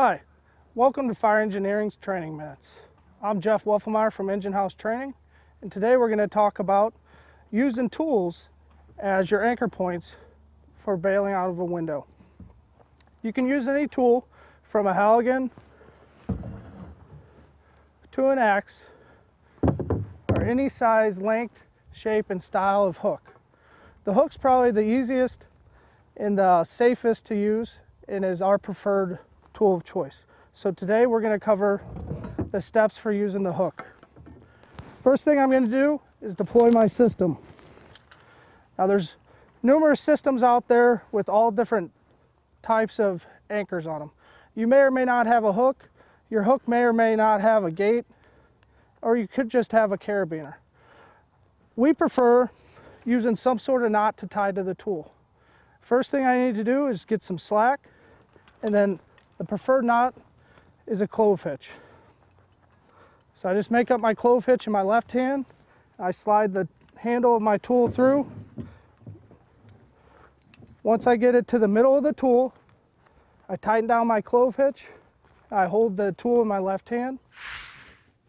Hi, welcome to Fire Engineering's Training Minutes. I'm Jeff Weffelmeyer from Engine House Training, and today we're going to talk about using tools as your anchor points for bailing out of a window. You can use any tool from a Halligan to an axe or any size, length, shape, and style of hook. The hook's probably the easiest and the safest to use and is our preferred tool of choice. So today we're going to cover the steps for using the hook. First thing I'm going to do is deploy my system. Now there's numerous systems out there with all different types of anchors on them. You may or may not have a hook. Your hook may or may not have a gate, or you could just have a carabiner. We prefer using some sort of knot to tie to the tool. First thing I need to do is get some slack, and then the preferred knot is a clove hitch. So I just make up my clove hitch in my left hand. I slide the handle of my tool through. Once I get it to the middle of the tool, I tighten down my clove hitch. I hold the tool in my left hand.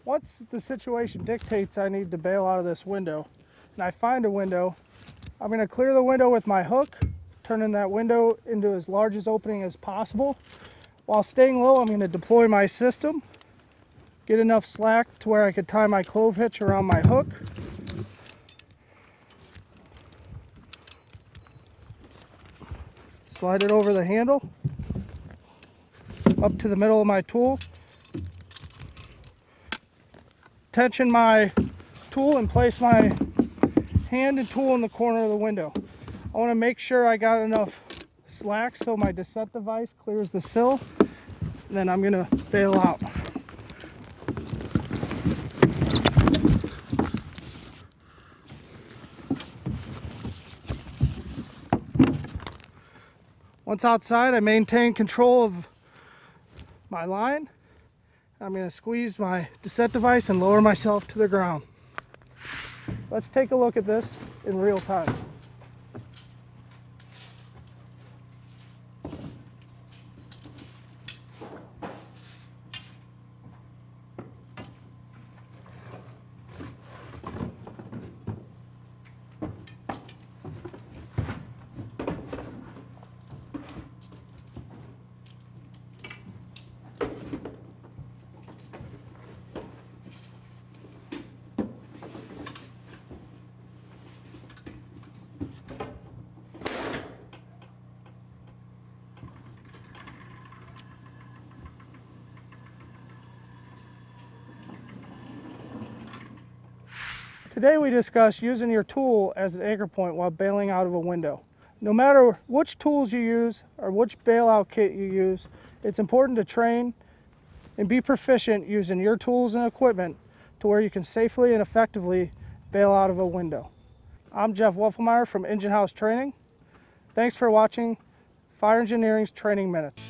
Once the situation dictates I need to bail out of this window, and I find a window, I'm going to clear the window with my hook, turning that window into as large as opening as possible. While staying low, I'm going to deploy my system, get enough slack to where I could tie my clove hitch around my hook. Slide it over the handle, up to the middle of my tool. Tension my tool and place my hand and tool in the corner of the window. I want to make sure I got enough slack so my descent device clears the sill. Then I'm going to bail out. Once outside, I maintain control of my line. I'm going to squeeze my descent device and lower myself to the ground. Let's take a look at this in real time. Today we discuss using your tool as an anchor point while bailing out of a window. No matter which tools you use or which bailout kit you use, it's important to train and be proficient using your tools and equipment to where you can safely and effectively bail out of a window. I'm Jeff Weffelmeyer from Engine House Training. Thanks for watching Fire Engineering's Training Minutes.